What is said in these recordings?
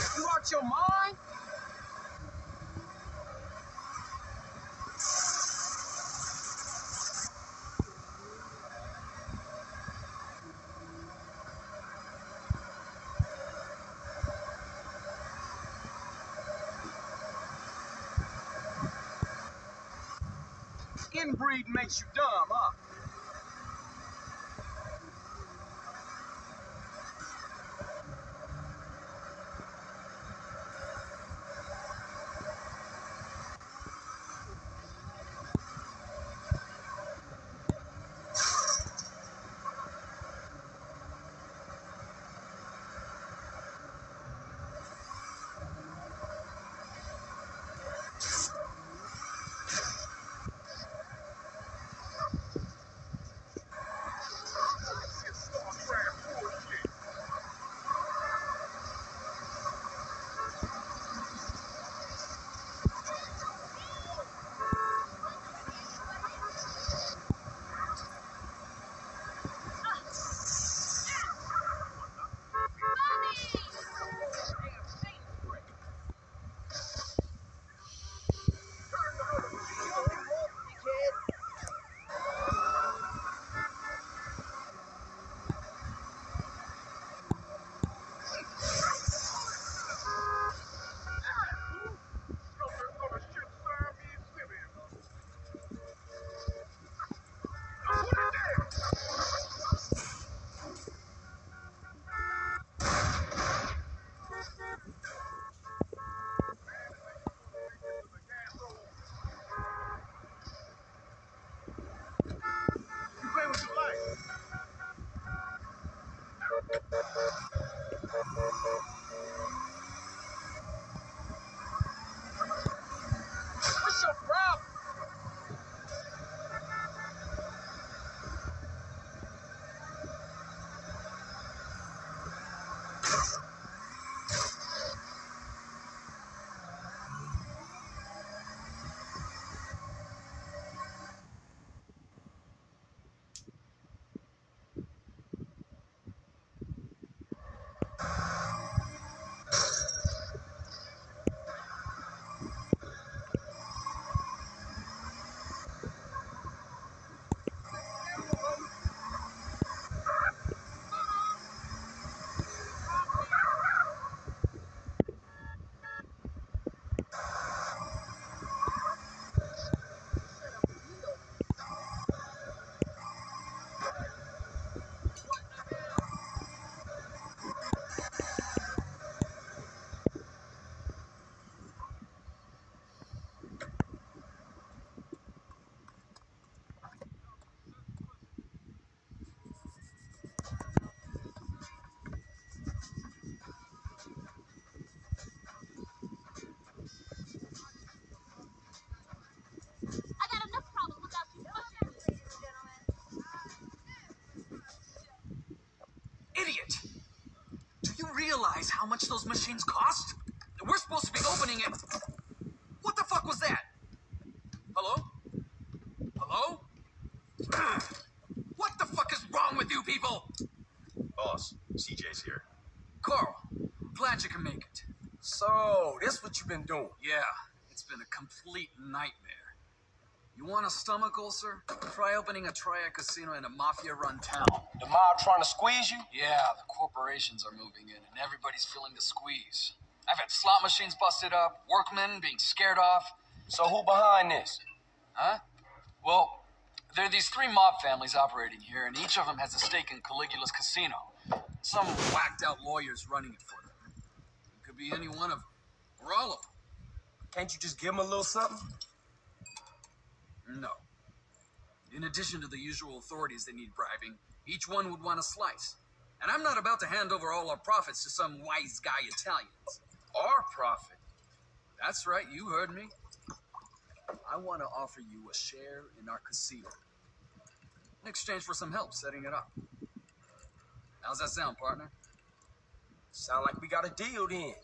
You out your mind? Inbreed makes you dumb, huh? Realize how much those machines cost? We're supposed to be opening it. What the fuck was that? Hello? Hello? What the fuck is wrong with you people? Boss, CJ's here. Carl, glad you can make it. So, this what you've been doing? Yeah, it's been a complete nightmare. You want a stomach ulcer? Try opening a triad casino in a mafia-run town. The mob trying to squeeze you? Yeah, the corporations are moving in, and everybody's feeling the squeeze. I've had slot machines busted up, workmen being scared off. So who behind this? Huh? Well, there are these three mob families operating here, and each of them has a stake in Caligula's casino. Some whacked out lawyers running it for them. It could be any one of them, or all of them. Can't you just give him a little something? No. In addition to the usual authorities that need bribing, each one would want a slice. And I'm not about to hand over all our profits to some wise guy Italians. Our profit. That's right, you heard me. I want to offer you a share in our casino. In exchange for some help setting it up. How's that sound, partner? Sound like we got a deal then.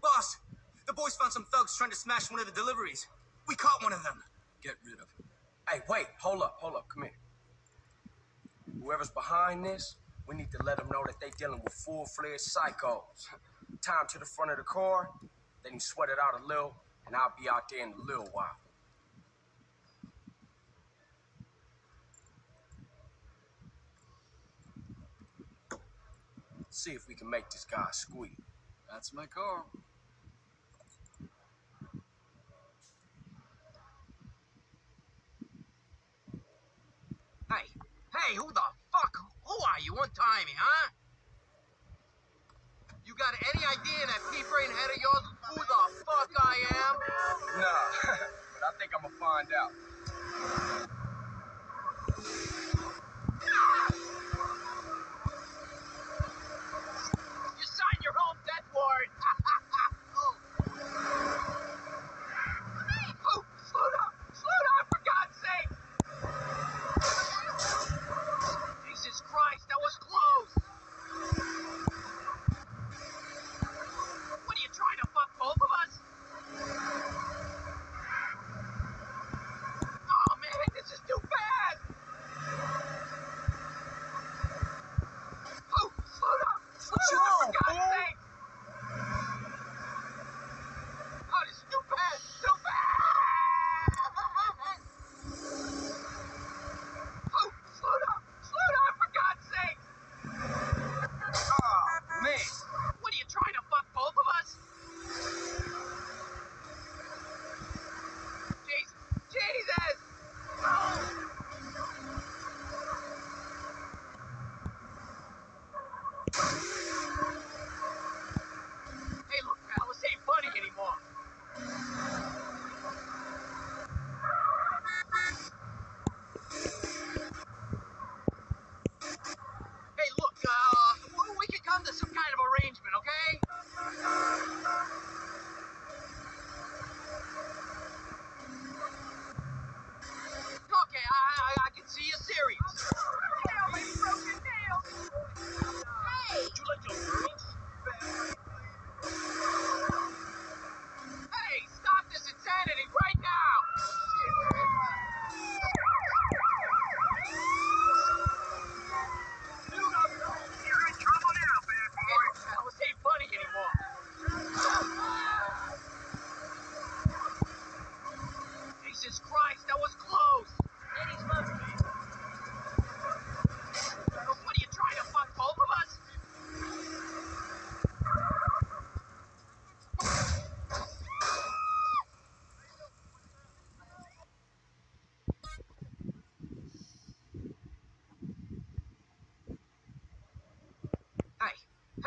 Boss, the boys found some thugs trying to smash one of the deliveries. We caught one of them. Get rid of him. Hey, wait, hold up, hold up, come here. Whoever's behind this, We need to let them know that they're dealing with full-fledged psychos. Time to the front of the car, let him sweat it out a little, and I'll be out there in a little while. See if we can make this guy squeak. That's my car.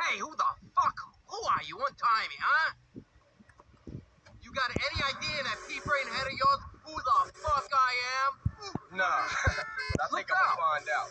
Hey, who the fuck? Who are you? Untie me, huh? You got any idea in that pea brain head of yours who the fuck I am? Nah, I think Look I'm out. gonna find out.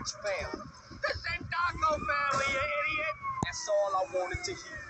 French family. This ain't Dogmo family, you idiot. That's all I wanted to hear.